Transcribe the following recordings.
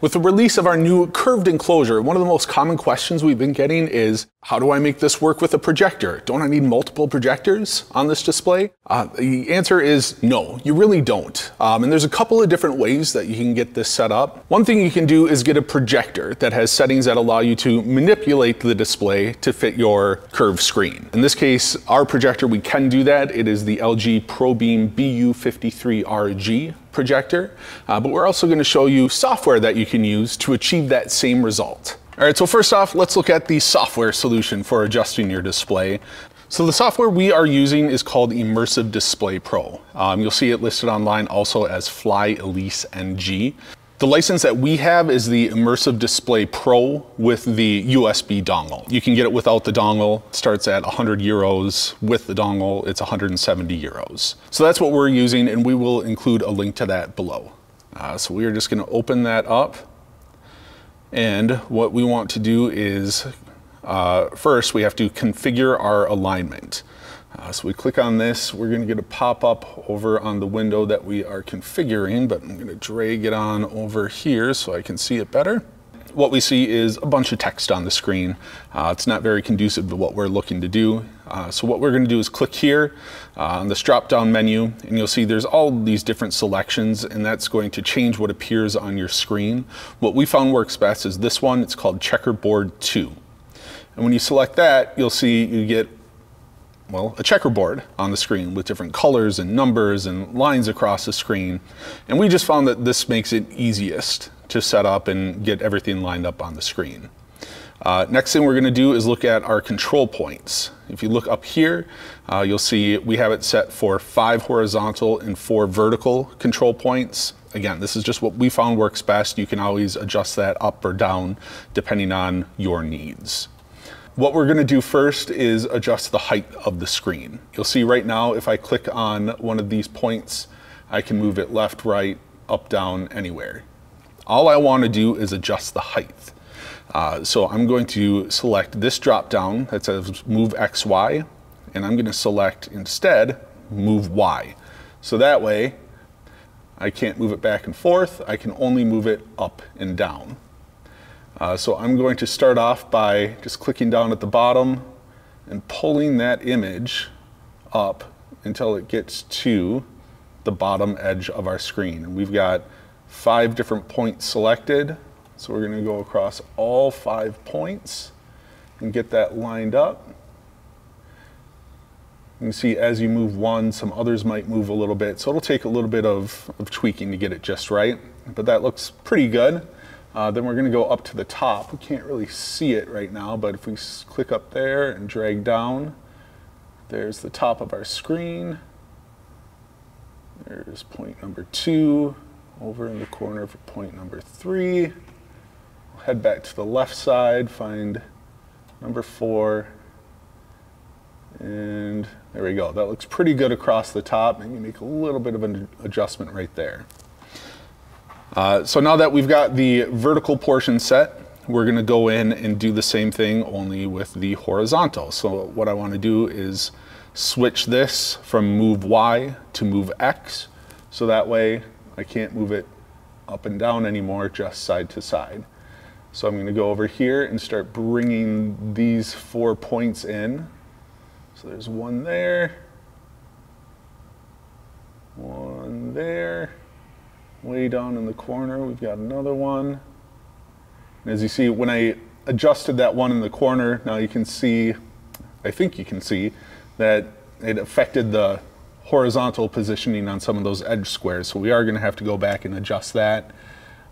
With the release of our new curved enclosure, one of the most common questions we've been getting is, how do I make this work with a projector? Don't I need multiple projectors on this display? Uh, the answer is no, you really don't. Um, and there's a couple of different ways that you can get this set up. One thing you can do is get a projector that has settings that allow you to manipulate the display to fit your curved screen. In this case, our projector, we can do that. It is the LG ProBeam BU53RG projector, uh, but we're also gonna show you software that you can use to achieve that same result. All right, so first off, let's look at the software solution for adjusting your display. So the software we are using is called Immersive Display Pro. Um, you'll see it listed online also as Fly Elise NG. The license that we have is the Immersive Display Pro with the USB dongle. You can get it without the dongle. It starts at 100 euros. With the dongle, it's 170 euros. So that's what we're using, and we will include a link to that below. Uh, so we are just gonna open that up. And what we want to do is, uh, first we have to configure our alignment. Uh, so we click on this, we're gonna get a pop-up over on the window that we are configuring, but I'm gonna drag it on over here so I can see it better. What we see is a bunch of text on the screen. Uh, it's not very conducive to what we're looking to do. Uh, so what we're gonna do is click here uh, on this drop-down menu, and you'll see there's all these different selections, and that's going to change what appears on your screen. What we found works best is this one, it's called Checkerboard 2. And when you select that, you'll see you get well, a checkerboard on the screen with different colors and numbers and lines across the screen. And we just found that this makes it easiest to set up and get everything lined up on the screen. Uh, next thing we're gonna do is look at our control points. If you look up here, uh, you'll see we have it set for five horizontal and four vertical control points. Again, this is just what we found works best. You can always adjust that up or down depending on your needs. What we're gonna do first is adjust the height of the screen. You'll see right now, if I click on one of these points, I can move it left, right, up, down, anywhere. All I wanna do is adjust the height. Uh, so I'm going to select this drop down that says move X, Y, and I'm gonna select instead, move Y. So that way, I can't move it back and forth, I can only move it up and down. Uh, so I'm going to start off by just clicking down at the bottom and pulling that image up until it gets to the bottom edge of our screen. And we've got five different points selected. So we're gonna go across all five points and get that lined up. You can see as you move one, some others might move a little bit. So it'll take a little bit of, of tweaking to get it just right, but that looks pretty good. Uh, then we're going to go up to the top. We can't really see it right now, but if we click up there and drag down, there's the top of our screen. There's point number two. Over in the corner for point number three. We'll head back to the left side, find number four. And there we go. That looks pretty good across the top. Maybe make a little bit of an adjustment right there. Uh, so now that we've got the vertical portion set, we're gonna go in and do the same thing only with the horizontal. So what I wanna do is switch this from move Y to move X. So that way I can't move it up and down anymore, just side to side. So I'm gonna go over here and start bringing these four points in. So there's one there, one there, Way down in the corner, we've got another one. And as you see, when I adjusted that one in the corner, now you can see, I think you can see, that it affected the horizontal positioning on some of those edge squares. So we are gonna have to go back and adjust that.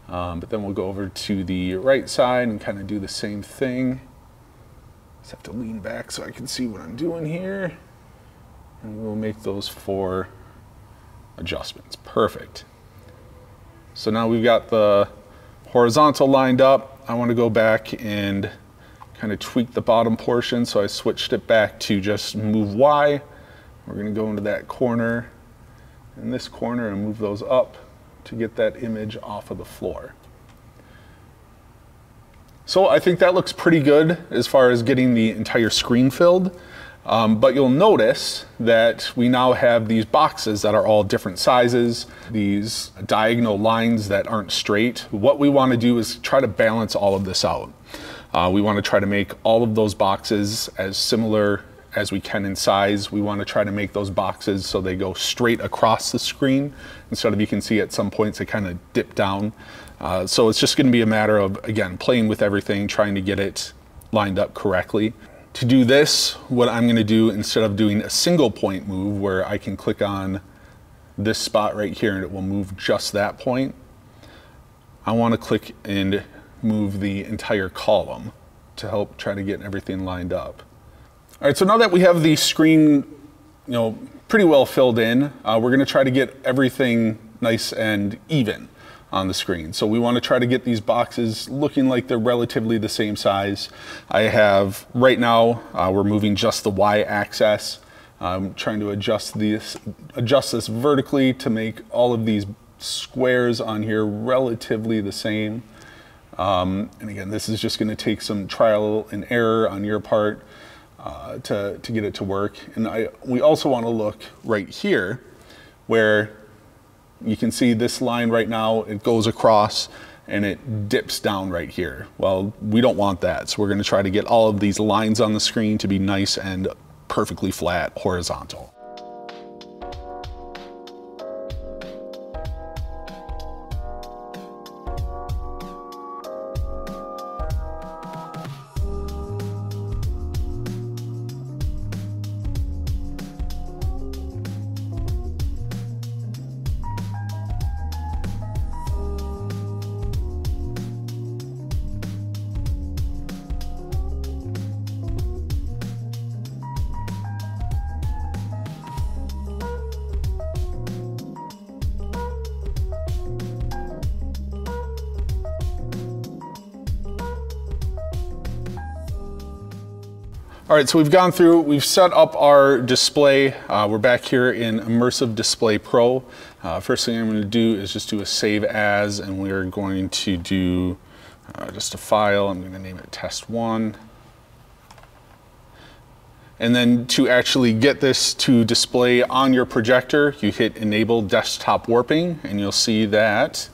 Um, but then we'll go over to the right side and kind of do the same thing. Just have to lean back so I can see what I'm doing here. And we'll make those four adjustments. Perfect. So now we've got the horizontal lined up. I want to go back and kind of tweak the bottom portion. So I switched it back to just move Y. We're going to go into that corner in this corner and move those up to get that image off of the floor. So I think that looks pretty good as far as getting the entire screen filled. Um, but you'll notice that we now have these boxes that are all different sizes, these diagonal lines that aren't straight. What we want to do is try to balance all of this out. Uh, we want to try to make all of those boxes as similar as we can in size. We want to try to make those boxes so they go straight across the screen instead of you can see at some points they kind of dip down. Uh, so it's just going to be a matter of, again, playing with everything, trying to get it lined up correctly. To do this, what I'm gonna do instead of doing a single point move where I can click on this spot right here and it will move just that point, I wanna click and move the entire column to help try to get everything lined up. All right, so now that we have the screen, you know, pretty well filled in, uh, we're gonna try to get everything nice and even on the screen. So we want to try to get these boxes looking like they're relatively the same size. I have, right now, uh, we're moving just the Y axis. I'm trying to adjust this, adjust this vertically to make all of these squares on here relatively the same. Um, and again, this is just going to take some trial and error on your part uh, to, to get it to work. And I, we also want to look right here where you can see this line right now, it goes across and it dips down right here. Well, we don't want that. So we're gonna try to get all of these lines on the screen to be nice and perfectly flat horizontal. All right, so we've gone through, we've set up our display. Uh, we're back here in Immersive Display Pro. Uh, first thing I'm gonna do is just do a save as, and we're going to do uh, just a file. I'm gonna name it test one. And then to actually get this to display on your projector, you hit enable desktop warping, and you'll see that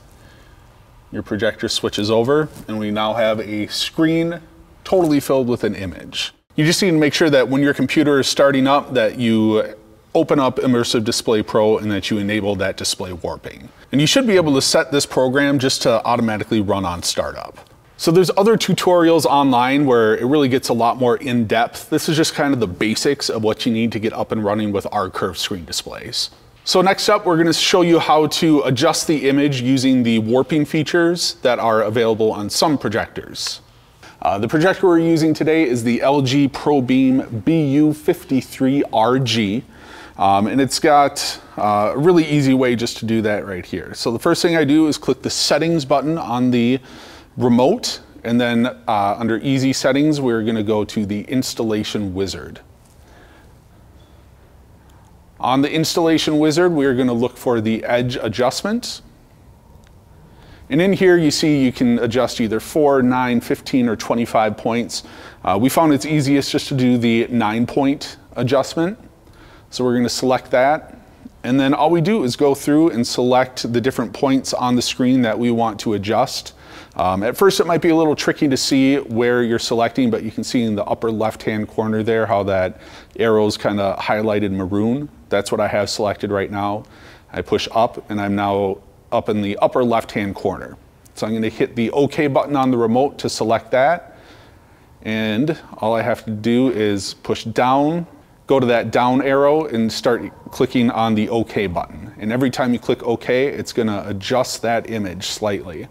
your projector switches over, and we now have a screen totally filled with an image. You just need to make sure that when your computer is starting up that you open up Immersive Display Pro and that you enable that display warping. And you should be able to set this program just to automatically run on startup. So there's other tutorials online where it really gets a lot more in depth. This is just kind of the basics of what you need to get up and running with our curved screen displays. So next up, we're gonna show you how to adjust the image using the warping features that are available on some projectors. Uh, the projector we're using today is the LG ProBeam BU53RG. Um, and it's got uh, a really easy way just to do that right here. So the first thing I do is click the settings button on the remote and then uh, under easy settings we're going to go to the installation wizard. On the installation wizard we're going to look for the edge adjustment and in here you see you can adjust either 4, 9, 15, or 25 points. Uh, we found it's easiest just to do the 9 point adjustment. So we're going to select that. And then all we do is go through and select the different points on the screen that we want to adjust. Um, at first it might be a little tricky to see where you're selecting, but you can see in the upper left-hand corner there how that arrow is kind of highlighted maroon. That's what I have selected right now. I push up and I'm now up in the upper left-hand corner. So I'm gonna hit the OK button on the remote to select that. And all I have to do is push down, go to that down arrow and start clicking on the OK button. And every time you click OK, it's gonna adjust that image slightly.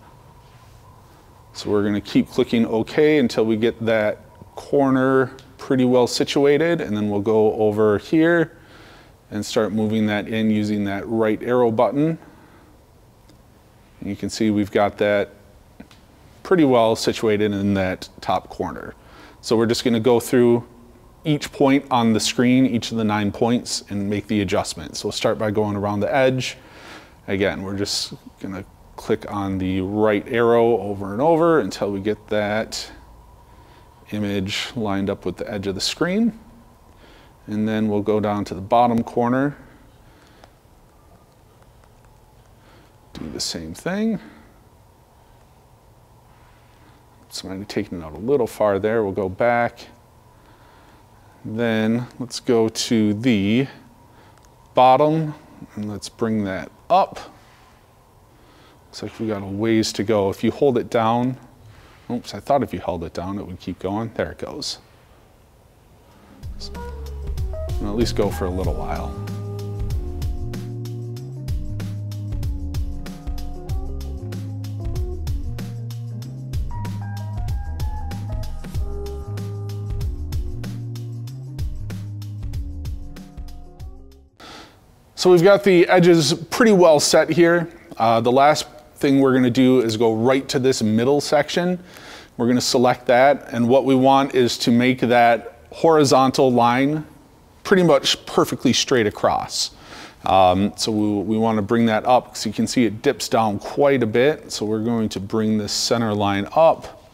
So we're gonna keep clicking OK until we get that corner pretty well situated. And then we'll go over here and start moving that in using that right arrow button. You can see we've got that pretty well situated in that top corner. So we're just gonna go through each point on the screen, each of the nine points, and make the adjustment. So we'll start by going around the edge. Again, we're just gonna click on the right arrow over and over until we get that image lined up with the edge of the screen. And then we'll go down to the bottom corner. The same thing. So I'm taking it out a little far there. We'll go back. Then let's go to the bottom and let's bring that up. Looks like we got a ways to go. If you hold it down, oops, I thought if you held it down it would keep going. There it goes. So, at least go for a little while. So we've got the edges pretty well set here. Uh, the last thing we're gonna do is go right to this middle section. We're gonna select that, and what we want is to make that horizontal line pretty much perfectly straight across. Um, so we, we wanna bring that up, because you can see it dips down quite a bit. So we're going to bring this center line up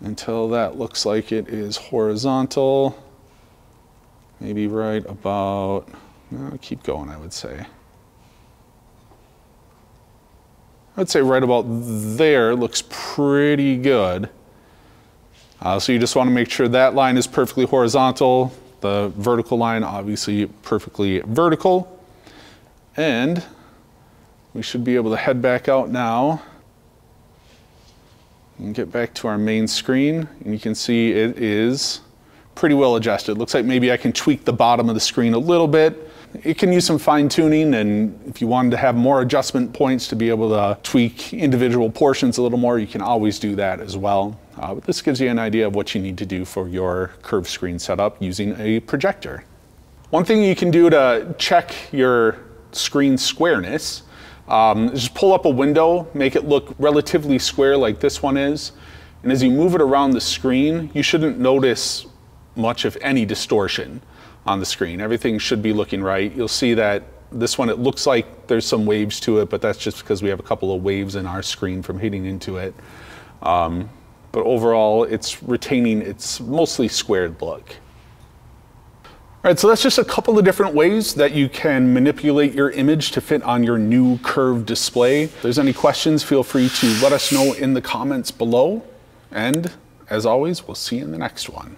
until that looks like it is horizontal maybe right about, no, keep going, I would say. I'd say right about there looks pretty good. Uh, so you just want to make sure that line is perfectly horizontal, the vertical line obviously perfectly vertical. And we should be able to head back out now and get back to our main screen. And you can see it is pretty well adjusted. Looks like maybe I can tweak the bottom of the screen a little bit. It can use some fine tuning and if you wanted to have more adjustment points to be able to tweak individual portions a little more, you can always do that as well. Uh, but this gives you an idea of what you need to do for your curved screen setup using a projector. One thing you can do to check your screen squareness um, is just pull up a window, make it look relatively square like this one is. And as you move it around the screen, you shouldn't notice much of any distortion on the screen. Everything should be looking right. You'll see that this one, it looks like there's some waves to it, but that's just because we have a couple of waves in our screen from hitting into it. Um, but overall, it's retaining its mostly squared look. All right, so that's just a couple of different ways that you can manipulate your image to fit on your new curved display. If there's any questions, feel free to let us know in the comments below. And as always, we'll see you in the next one.